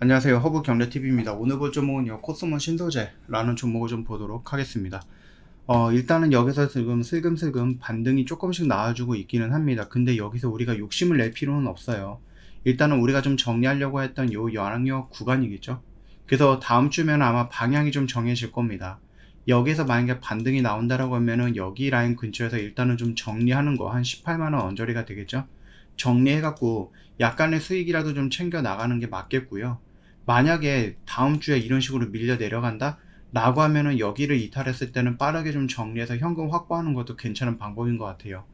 안녕하세요. 허브 경제TV입니다. 오늘 볼 종목은요 코스모 신소재라는 종목을 좀 보도록 하겠습니다. 어 일단은 여기서 지금 슬금슬금 반등이 조금씩 나와주고 있기는 합니다. 근데 여기서 우리가 욕심을 낼 필요는 없어요. 일단은 우리가 좀 정리하려고 했던 요 영향력 구간이겠죠? 그래서 다음 주면 아마 방향이 좀 정해질 겁니다. 여기서 만약에 반등이 나온다라고 하면은 여기 라인 근처에서 일단은 좀 정리하는 거 한 18만원 언저리가 되겠죠? 정리해갖고 약간의 수익이라도 좀 챙겨 나가는 게 맞겠고요 만약에 다음 주에 이런 식으로 밀려 내려간다? 라고 하면은 여기를 이탈했을 때는 빠르게 좀 정리해서 현금 확보하는 것도 괜찮은 방법인 것 같아요.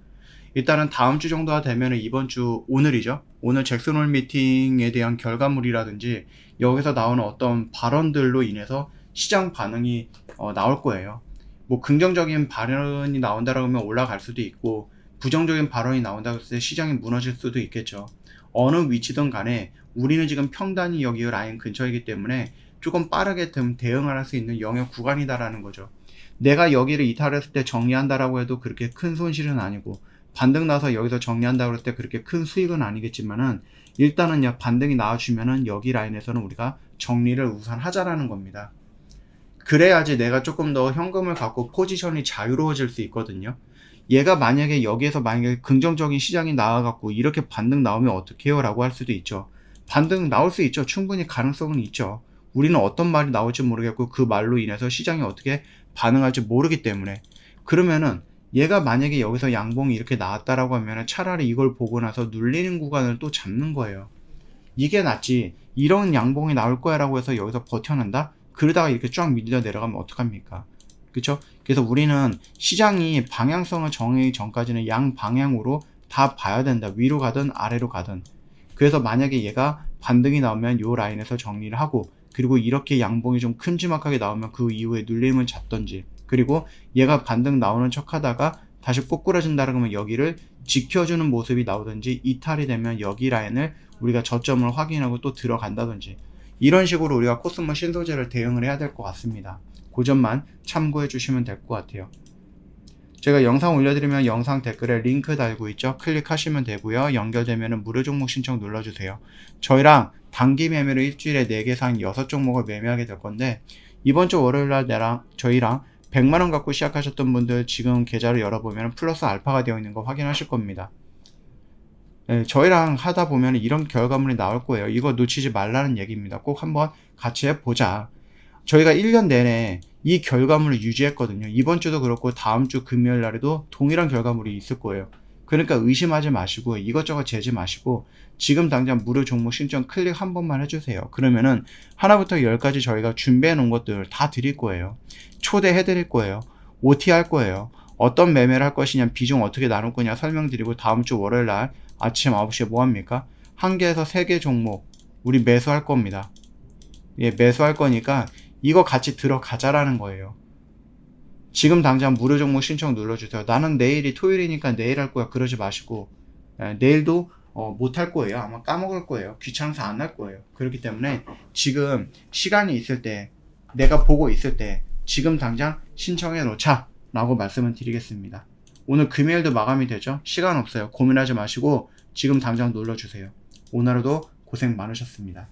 일단은 다음 주 정도가 되면은 이번 주 오늘이죠. 오늘 잭슨홀 미팅에 대한 결과물이라든지 여기서 나오는 어떤 발언들로 인해서 시장 반응이 어, 나올 거예요. 뭐 긍정적인 발언이 나온다라고 하면 올라갈 수도 있고 부정적인 발언이 나온다고 했을 때 시장이 무너질 수도 있겠죠. 어느 위치든 간에 우리는 지금 평단이 여기 라인 근처이기 때문에 조금 빠르게 대응을 할수 있는 영역 구간이다라는 거죠. 내가 여기를 이탈했을 때 정리한다라고 해도 그렇게 큰 손실은 아니고 반등 나서 여기서 정리한다고 했을 때 그렇게 큰 수익은 아니겠지만은 일단은 반등이 나와주면은 여기 라인에서는 우리가 정리를 우선 하자라는 겁니다. 그래야지 내가 조금 더 현금을 갖고 포지션이 자유로워질 수 있거든요. 얘가 만약에 여기에서 만약에 긍정적인 시장이 나와갖고 이렇게 반등 나오면 어떡해요? 라고 할 수도 있죠. 반등 나올 수 있죠. 충분히 가능성은 있죠. 우리는 어떤 말이 나올지 모르겠고 그 말로 인해서 시장이 어떻게 반응할지 모르기 때문에 그러면은 얘가 만약에 여기서 양봉이 이렇게 나왔다라고 하면 차라리 이걸 보고 나서 눌리는 구간을 또 잡는 거예요. 이게 낫지 이런 양봉이 나올 거야 라고 해서 여기서 버텨낸다? 그러다가 이렇게 쫙 밀려 내려가면 어떡합니까? 그쵸? 그래서 우리는 시장이 방향성을 정하기 전까지는 양 방향으로 다 봐야 된다. 위로 가든 아래로 가든. 그래서 만약에 얘가 반등이 나오면 요 라인에서 정리를 하고 그리고 이렇게 양봉이 좀 큼지막하게 나오면 그 이후에 눌림을 잡던지 그리고 얘가 반등 나오는 척 하다가 다시 꼬꾸라진다 그러면 여기를 지켜주는 모습이 나오든지 이탈이 되면 여기 라인을 우리가 저점을 확인하고 또 들어간다든지 이런 식으로 우리가 코스모 신소재를 대응을 해야 될 것 같습니다. 그 점만 참고해 주시면 될 것 같아요. 제가 영상 올려드리면 영상 댓글에 링크 달고 있죠. 클릭하시면 되고요. 연결되면 무료 종목 신청 눌러주세요. 저희랑 단기 매매로 일주일에 4개 상 6종목을 매매하게 될 건데 이번 주 월요일날 내랑 저희랑 100만원 갖고 시작하셨던 분들 지금 계좌를 열어보면 플러스 알파가 되어 있는 거 확인하실 겁니다. 네, 저희랑 하다 보면 이런 결과물이 나올 거예요. 이거 놓치지 말라는 얘기입니다. 꼭 한번 같이 해보자. 저희가 1년 내내 이 결과물을 유지했거든요. 이번 주도 그렇고 다음 주 금요일 날에도 동일한 결과물이 있을 거예요. 그러니까 의심하지 마시고 이것저것 재지 마시고 지금 당장 무료 종목 신청 클릭 한 번만 해주세요. 그러면은 하나부터 열까지 저희가 준비해 놓은 것들 다 드릴 거예요. 초대해 드릴 거예요. OT 할 거예요. 어떤 매매를 할 것이냐, 비중 어떻게 나눌 거냐 설명드리고 다음 주 월요일 날 아침 9시에 뭐 합니까? 한 개에서 세 개 종목 우리 매수할 겁니다. 예, 매수할 거니까 이거 같이 들어가자라는 거예요. 지금 당장 무료 종목 신청 눌러주세요. 나는 내일이 토요일이니까 내일 할 거야. 그러지 마시고 에, 내일도 어, 못할 거예요. 아마 까먹을 거예요. 귀찮아서 안 할 거예요. 그렇기 때문에 지금 시간이 있을 때 내가 보고 있을 때 지금 당장 신청해 놓자 라고 말씀을 드리겠습니다. 오늘 금요일도 마감이 되죠? 시간 없어요. 고민하지 마시고 지금 당장 눌러주세요. 오늘 하루도 고생 많으셨습니다.